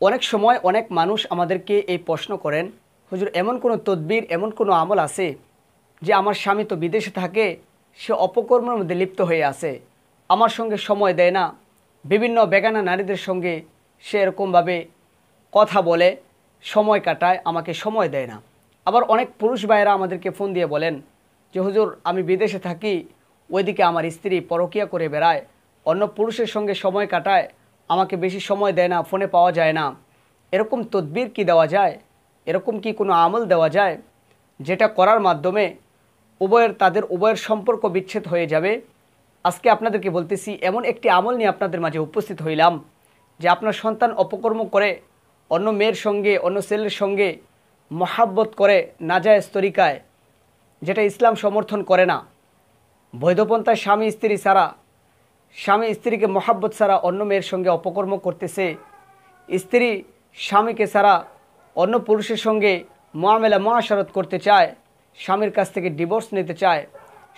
অনেক সময় অনেক মানুষ আমাদেরকে এই প্রশ্ন করেন, হুজুর, এমন কোনো তদবির, এমন কোনো আমল আছে যে আমার স্বামী তো বিদেশে থাকে, সে অপকর্মের মধ্যে লিপ্ত হয়ে আছে, আমার সঙ্গে সময় দেয় না, বিভিন্ন বেগানা নারীদের সঙ্গে সে এরকমভাবে কথা বলে, সময় কাটায়, আমাকে সময় দেয় না। আবার অনেক পুরুষ ভাইয়েরা আমাদেরকে ফোন দিয়ে বলেন যে, হুজুর, আমি বিদেশে থাকি, ওইদিকে আমার স্ত্রী পরকিয়া করে বেড়ায়, অন্য পুরুষের সঙ্গে সময় কাটায় আমাকে বেশি সময় দেয় না, ফোনে পাওয়া যায় না। এরকম তদবির কি দেওয়া যায়? এরকম কি কোনো আমল দেওয়া যায়? যেটা করার মাধ্যমে উভয়ের, তাদের উভয়ের সম্পর্ক বিচ্ছেদ হয়ে যাবে? আজকে আপনাদেরকে বলতেছি, এমন একটি আমল নিয়ে আপনাদের মাঝে উপস্থিত হইলাম, যে আপনার সন্তান অপকর্ম করে, অন্য মেয়ের সঙ্গে, অন্য ছেলের সঙ্গে মহাব্বত করে নাজায়জ তরিকায়, যেটা ইসলাম সমর্থন করে না। বৈধপন্থায় স্বামী স্ত্রী ছাড়া স্বামী স্ত্রীকে মহাব্বত ছাড়া অন্য মেয়ের সঙ্গে অপকর্ম করতেছে। স্ত্রী স্বামীকে ছাড়া অন্য পুরুষের সঙ্গে মহামেলা মহাশরত করতে চায়। স্বামীর কাছ থেকে ডিভোর্স নিতে চায়।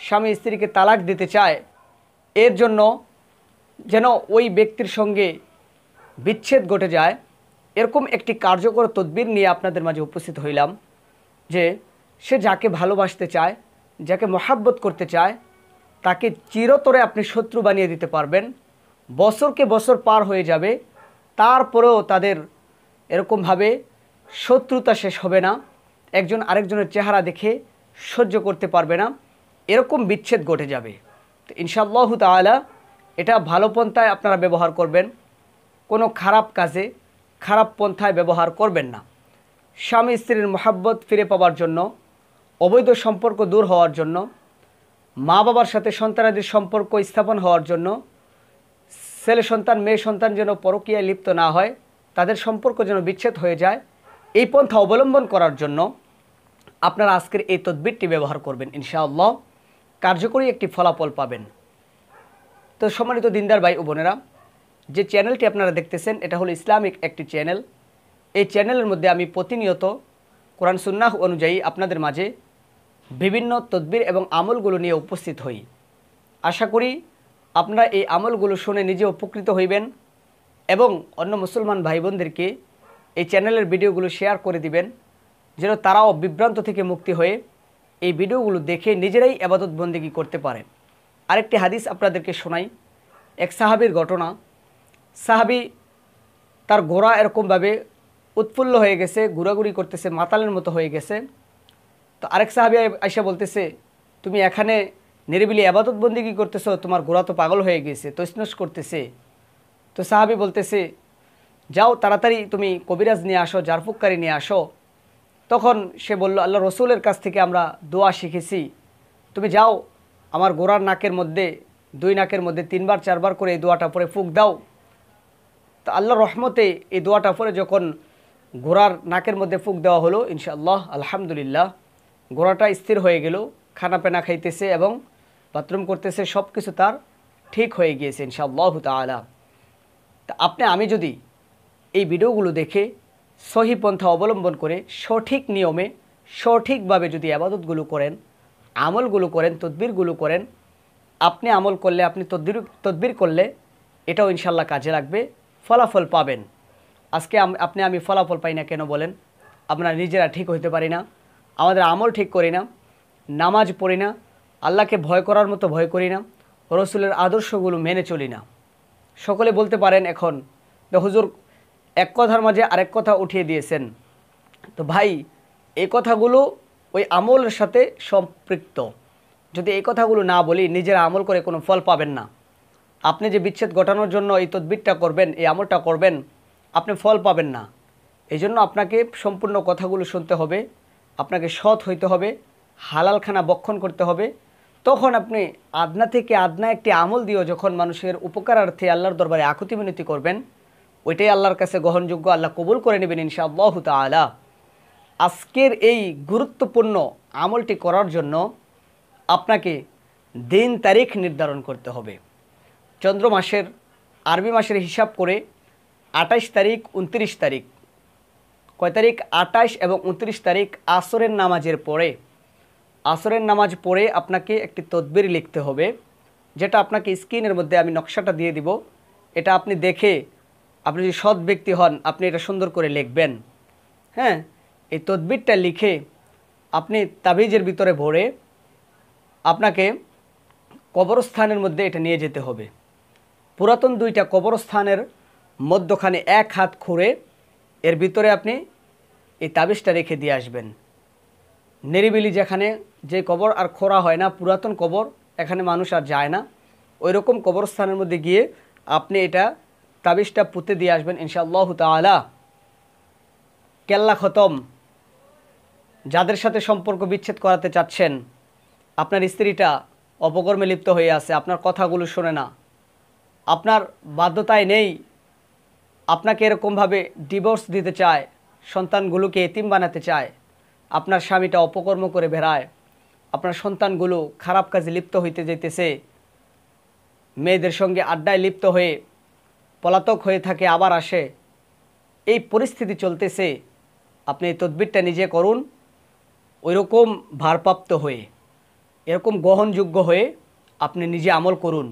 স্বামী স্ত্রীকে তালাক দিতে চায়। এর জন্য যেন ওই ব্যক্তির সঙ্গে বিচ্ছেদ ঘটে যায়। এরকম একটি কার্যকর তদবির নিয়ে আপনাদের মাঝে উপস্থিত হইলাম যে, সে যাকে ভালোবাসতে চায়, যাকে মহাব্বত করতে চায় তাকে চিরতরে আপনি শত্রু বানিয়ে দিতে পারবেন। বছরকে বছর পার হয়ে যাবে। তারপরেও তাদের এরকমভাবে শত্রুতা শেষ হবে না। একজন আরেকজনের চেহারা দেখে সহ্য করতে পারবে না। এরকম বিচ্ছেদ ঘটে যাবে। তো ইনশাআল্লাহ তালা এটা ভালো পন্থায় আপনারা ব্যবহার করবেন। কোনো খারাপ কাজে, খারাপ পন্থায় ব্যবহার করবেন না। স্বামী স্ত্রীর মহাব্বত ফিরে পাওয়ার জন্য, অবৈধ সম্পর্ক দূর হওয়ার জন্য মা বাবার সাথে সন্তানাদের সম্পর্ক স্থাপন হওয়ার জন্য, ছেলে সন্তান, মেয়ে সন্তান যেন পরকীয়ায় লিপ্ত না হয়, তাদের সম্পর্ক যেন বিচ্ছেদ হয়ে যায়, এই পন্থা অবলম্বন করার জন্য আপনারা আজকের এই তদবিরটি ব্যবহার করবেন, ইনশাআল্লাহ। কার্যকরী একটি ফলাফল পাবেন। তো সম্মানিত দিনদার ভাই ও বোনেরা, যে চ্যানেলটি আপনারা দেখতেছেন, এটা হলো ইসলামিক একটি চ্যানেল। এই চ্যানেলের মধ্যে আমি প্রতিনিয়ত কোরআন সুন্নাহ অনুযায়ী আপনাদের মাঝে বিভিন্ন তদবির এবং আমলগুলো নিয়ে উপস্থিত হই। আশা করি আপনারা এই আমলগুলো শুনে নিজে উপকৃত হইবেন এবং অন্য মুসলমান ভাই বোনদেরকে এই চ্যানেলের ভিডিওগুলো শেয়ার করে দিবেন, যেন তারাও বিভ্রান্ত থেকে মুক্তি হয়ে এই ভিডিওগুলো দেখে নিজেরাই আবাদত বন্দিগি করতে পারেন আরেকটি হাদিস আপনাদেরকে শোনাই, এক সাহাবির ঘটনা। সাহাবি তার ঘোড়া এরকমভাবে উৎফুল্ল হয়ে গেছে, ঘোরাঘুরি করতেছে, মাতালের মতো হয়ে গেছে। তো আরেক সাহাবি আইসা বলতেছে, তুমি এখানে নিরিবিলি আবাদত বন্দিগি করতেছো? তোমার ঘোড়া তো পাগল হয়ে গেছে তৈসনস করতেছে। তো সাহাবি বলতেছে, যাও তাড়াতাড়ি তুমি কবিরাজ নিয়ে আসো জারফুকারি নিয়ে আসো। তখন সে বলল আল্লাহ রসুলের কাছ থেকে আমরা দোয়া শিখেছি। তুমি যাও, আমার গোড়ার নাকের মধ্যে, দুই নাকের মধ্যে তিনবার, চারবার করে এই দোয়াটা পরে ফুক দাও। তো আল্লাহ রহমতে এই দোয়াটা পরে যখন ঘোড়ার নাকের মধ্যে ফুক দেওয়া হলো, ইনশাআল্লাহ, আলহামদুলিল্লাহ ঘোড়াটা স্থির হয়ে গেল, খানা পেনা খাইতেছে এবং বাথরুম করতেছে সব কিছু তার ঠিক হয়ে গিয়েছে ইনশাআল্লাহ তালা তা আপনি, আমি যদি এই ভিডিওগুলো দেখে সহি পন্থা অবলম্বন করে সঠিক নিয়মে সঠিকভাবে যদি আবাদতগুলো করেন, আমলগুলো করেন, তদবিরগুলো করেন, আপনি আমল করলে, আপনি তদবির তদবির করলে এটাও ইনশাল্লাহ কাজে লাগবে, ফলাফল পাবেন। আজকে আপনি, আমি ফলাফল পাই না কেন বলেন? আমরা নিজেরা ঠিক হইতে পারি না। আমাদের আমল ঠিক করি না, নামাজ পড়ি না, আল্লাহকে ভয় করার মতো ভয় করি না, রসুলের আদর্শগুলো মেনে চলি না। সকলে বলতে পারেন এখন হুজুর, এক কথার মাঝে আরেক কথা উঠিয়ে দিয়েছেন। তো ভাই এই কথাগুলো ওই আমলের সাথে সম্পৃক্ত। যদি এই কথাগুলো না বলি, নিজেরা আমল করে কোনো ফল পাবেন না। আপনি যে বিচ্ছেদ ঘটানোর জন্য এই তদবিরটা করবেন, এই আমলটা করবেন, আপনি ফল পাবেন না। এই জন্য আপনাকে সম্পূর্ণ কথাগুলো শুনতে হবে। আপনাকে সৎ হইতে হবে, হালালখানা বক্ষণ করতে হবে। তখন আপনি আদনা থেকে আদনা একটি আমল দিয়েও যখন মানুষের উপকারার্থে আল্লাহর দরবারে আকুতি মিনতি করবেন, ওইটাই আল্লাহর কাছে গ্রহণযোগ্য, আল্লাহ কবুল করে নেবেন ইনশাআল্লাহ তালা আজকের এই গুরুত্বপূর্ণ আমলটি করার জন্য আপনাকে দিন তারিখ নির্ধারণ করতে হবে। চন্দ্র মাসের আরবি মাসের হিসাব করে আঠাইশ তারিখ, উনত্রিশ তারিখ। কয় তারিখ? আঠাইশ এবং উনত্রিশ তারিখ আসরের নামাজের পরে। আসরের নামাজ পড়ে আপনাকে একটি তদবির লিখতে হবে, যেটা আপনাকে স্ক্রিনের মধ্যে আমি নকশাটা দিয়ে দিব। এটা আপনি দেখে, আপনি যদি সৎ ব্যক্তি হন, আপনি এটা সুন্দর করে লিখবেন। হ্যাঁ? এই তদবিরটা লিখে আপনি তাবিজের ভিতরে ভরে আপনাকে কবরস্থানের মধ্যে এটা নিয়ে যেতে হবে। পুরাতন দুইটা কবরস্থানের মধ্যখানে এক হাত খুঁড়ে এর ভিতরে আপনি এই তাবিজটা রেখে দিয়ে আসবেন। নিরিবিলি যেখানে যে কবর আর খোঁড়া হয় না, পুরাতন কবর, এখানে মানুষ আর যায় না। ওই রকম কবরস্থানের মধ্যে গিয়ে আপনি এটা তাবিজটা পুঁতে দিয়ে আসবেন ইনশাআল্লাহ তালা কেল্লা খতম। যাদের সাথে সম্পর্ক বিচ্ছেদ করাতে চাচ্ছেন, আপনার স্ত্রীটা অপকর্মে লিপ্ত হয়ে আছে, আপনার কথাগুলো শোনে না, আপনার বাধ্যতায় নেই আপনাকে এরকমভাবে ডিভোর্স দিতে চায়, সন্তানগুলোকে এতিম বানাতে চায়, আপনার স্বামীটা অপকর্ম করে বেড়ায়, আপনার সন্তানগুলো খারাপ কাজে লিপ্ত হইতে যেতেছে মেয়েদের সঙ্গে আড্ডায় লিপ্ত হয়ে পলাতক হয়ে থাকে আবার আসে, এই পরিস্থিতি চলতেছে, আপনি এই তদবিরটা নিজে করুন, ওইরকম ভারপ্রাপ্ত হয়ে, এরকম গ্রহণযোগ্য হয়ে আপনি নিজে আমল করুন,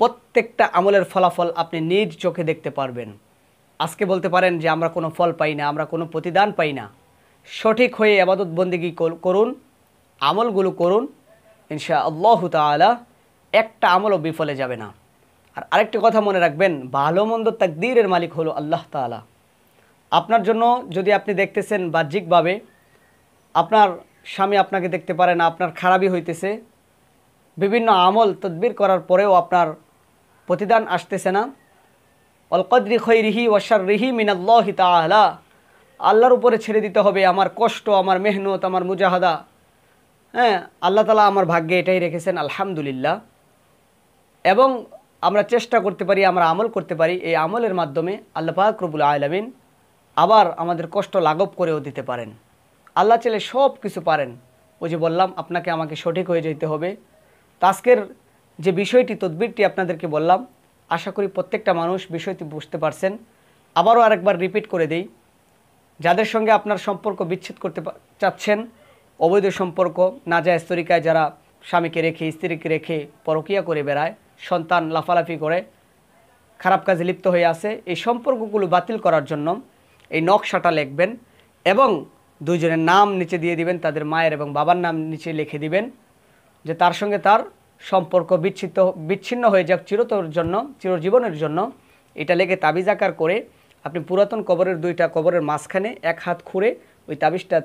প্রত্যেকটা আমলের ফলাফল আপনি নিজ চোখে দেখতে পারবেন। আজকে বলতে পারেন যে আমরা কোনো ফল পাই না, আমরা কোনো প্রতিদান পাই না। সঠিক হয়ে আবাদত বন্দিগি করুন, আমলগুলো করুন ইনশা আল্লাহ তালা একটা আমলও বিফলে যাবে না। আর আরেকটি কথা মনে রাখবেন, ভালো মন্দ তাকদীরের মালিক হলো আল্লাহ তালা আপনার জন্য যদি আপনি দেখতেছেন বাহ্যিকভাবে, আপনার স্বামী আপনাকে দেখতে পারে না, আপনার খারাপই হইতেছে, বিভিন্ন আমল তদবির করার পরেও আপনার প্রতিদান আসতেছে না অলকদ্রি খৈরিহি ওয়াশার রিহি মিনাল্লাহি তালা আল্লাহর উপরে ছেড়ে দিতে হবে আমার কষ্ট, আমার মেহনত, আমার মুজাহাদা। হ্যাঁ আল্লাহ তালা আমার ভাগ্যে এটাই রেখেছেন, আলহামদুলিল্লাহ। এবং আমরা চেষ্টা করতে পারি, আমরা আমল করতে পারি, এই আমলের মাধ্যমে আল্লাহ পাক রবুল আলমিন আবার আমাদের কষ্ট লাঘব করেও দিতে পারেন। আল্লাহ চেলে সব কিছু পারেন। ওই যে বললাম, আপনাকে আমাকে সঠিক হয়ে যেতে হবে। তো আজকের যে বিষয়টি, তদবিরটি আপনাদেরকে বললাম আশা করি প্রত্যেকটা মানুষ বিষয়টি বুঝতে পারছেন। আবারও আরেকবার রিপিট করে দেই, যাদের সঙ্গে আপনার সম্পর্ক বিচ্ছেদ করতে চাচ্ছেন, অবৈধ সম্পর্ক নাজায়জ স্তরিকায় যারা স্বামীকে রেখে, স্ত্রীকে রেখে পরকিয়া করে বেড়ায়, সন্তান লাফালাফি করে, খারাপ কাজে লিপ্ত হয়ে আছে, এই সম্পর্কগুলো বাতিল করার জন্য এই নকশাটা লিখবেন এবং দুইজনের নাম নিচে দিয়ে দিবেন, তাদের মায়ের এবং বাবার নাম নিচে লিখে দিবেন, যে তার সঙ্গে তার সম্পর্ক বিচ্ছিন্ন বিচ্ছিন্ন হয়ে যাক চিরতর জন্য, চিরজীবনের জন্য। এটা লেগে তাবিজ আকার করে আপনি পুরাতন কবরের দুইটা কবরের মাঝখানে এক হাত খুঁড়ে ওই তাবিজটা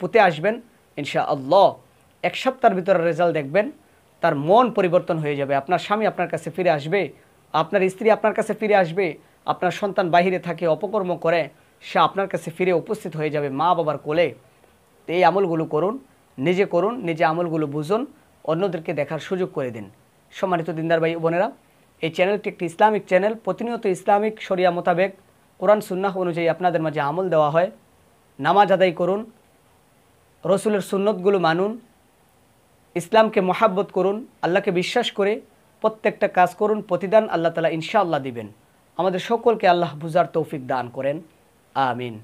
পুঁতে আসবেন ইনশা আল্লাহ এক সপ্তাহের ভিতরে রেজাল্ট দেখবেন, তার মন পরিবর্তন হয়ে যাবে। আপনার স্বামী আপনার কাছে ফিরে আসবে, আপনার স্ত্রী আপনার কাছে ফিরে আসবে, আপনার সন্তান বাহিরে থাকে, অপকর্ম করে, সে আপনার কাছে ফিরে উপস্থিত হয়ে যাবে মা বাবার কোলে। এই আমলগুলো করুন, নিজে করুন, নিজে আমলগুলো বুঝুন অন্যদেরকে দেখার সুযোগ করে দিন। সম্মানিত দিনদার ভাই বোনেরা, এই চ্যানেলটি একটি ইসলামিক চ্যানেল। প্রতিনিয়ত ইসলামিক শরিয়া মোতাবেক কোরআন, সুন্নাহ অনুযায়ী আপনাদের মাঝে আমল দেওয়া হয়। নামাজ আদায় করুন, রসুলের সুন্নতগুলো মানুন, ইসলামকে মহাব্বত করুন, আল্লাহকে বিশ্বাস করে প্রত্যেকটা কাজ করুন, প্রতিদান আল্লাহ তালা ইনশাআল্লাহ দিবেন। আমাদের সকলকে আল্লাহ বুজার তৌফিক দান করেন। আমিন।